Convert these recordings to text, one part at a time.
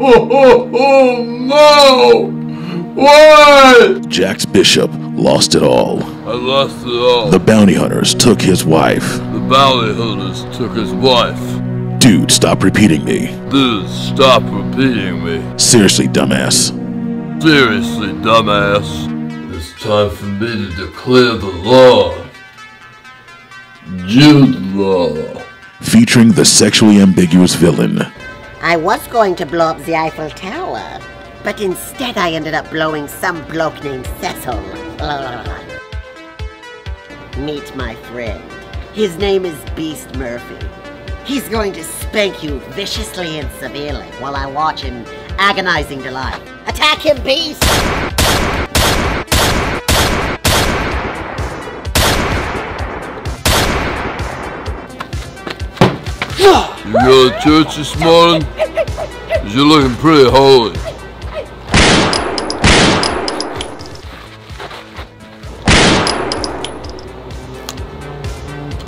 Oh, oh, no! What? Jax Bishop lost it all. I lost it all. The bounty hunters took his wife. The bounty hunters took his wife. Dude, stop repeating me. Dude, stop repeating me. Seriously, dumbass. Seriously, dumbass. It's time for me to declare the law. Jude Law. Featuring the sexually ambiguous villain. I was going to blow up the Eiffel Tower, but instead I ended up blowing some bloke named Cecil. Meet my friend. His name is Beast Murphy. He's going to spank you viciously and severely while I watch him agonizing delight. Attack him, Beast! You go to church this morning? Cause you're looking pretty holy.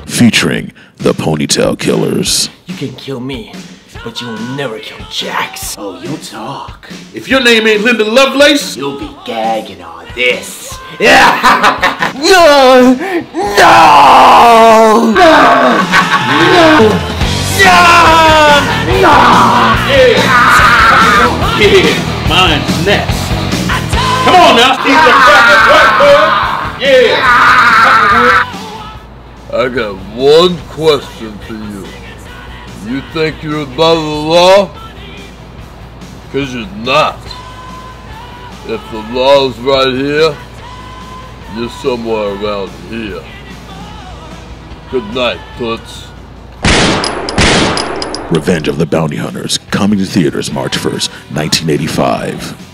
Featuring the Ponytail Killers. You can kill me, but you will never kill Jax. Oh, you talk. If your name ain't Linda Lovelace, You'll be gagging on this. Yeah! no! No! Yeah, mine's next. Come on now, Steve the what, boy? Yeah. I got one question for you. You think you're above the law? Cause you're not. If the law's right here, you're somewhere around here. Good night, Toots. Revenge of the Bounty Hunters, coming to theaters March 1st, 1985.